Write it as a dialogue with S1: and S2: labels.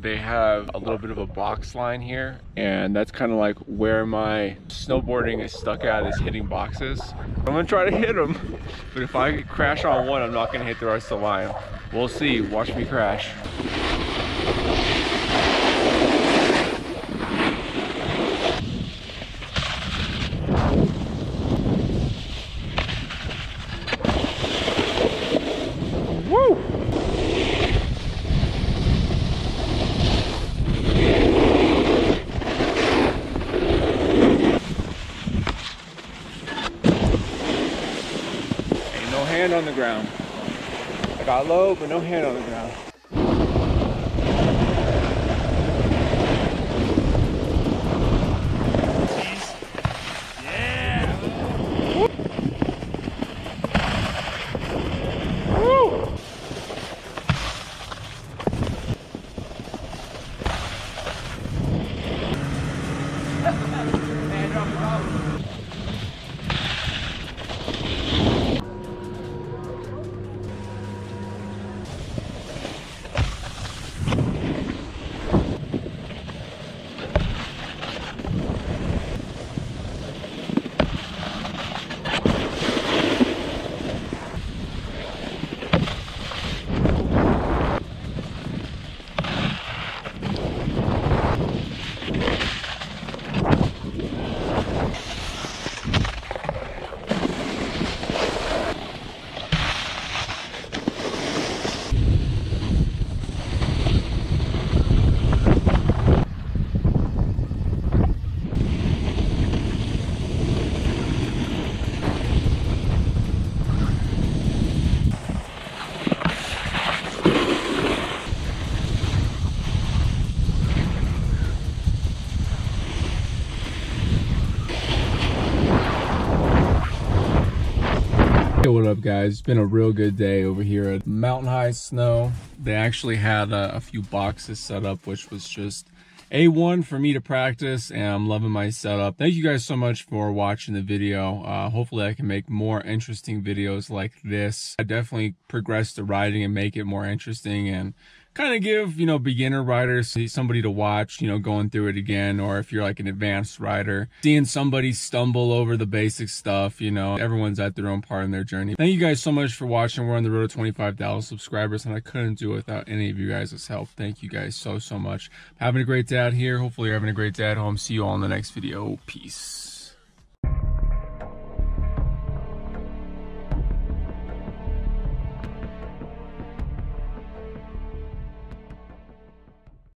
S1: they have a little bit of a box line here and that's kind of like where my snowboarding is stuck at is hitting boxes. I'm gonna try to hit them, but if I crash on one, I'm not gonna hit the rest of the line. We'll see, watch me crash. Hand on the ground. I got low, but no hand on the ground. What up guys? It's been a real good day over here at mountain high snow. They actually had a, a, few boxes set up which was just a1 for me to practice and i'm loving my setup. Thank you guys so much for watching the video. Uh, hopefully i can make more interesting videos like this. I definitely progress the riding and make it more interesting and kind of give, you know, beginner riders somebody to watch, you know, going through it again. Or if you're like an advanced rider, seeing somebody stumble over the basic stuff, you know, everyone's at their own part in their journey. Thank you guys so much for watching. We're on the road to 25,000 subscribers and I couldn't do it without any of you guys' help. Thank you guys so, so much. Having a great day out here. Hopefully you're having a great day at home. See you all in the next video. Peace.